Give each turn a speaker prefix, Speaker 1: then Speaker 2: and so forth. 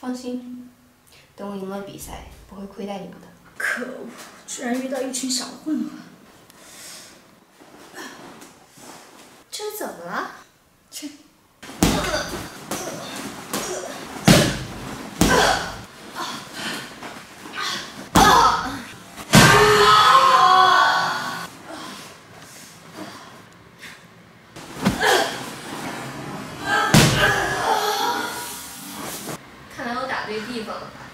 Speaker 1: 放心，等我赢了比赛，不会亏待你们的。
Speaker 2: 可恶，居然遇到一群小混混。
Speaker 1: 这是怎么了？没地方。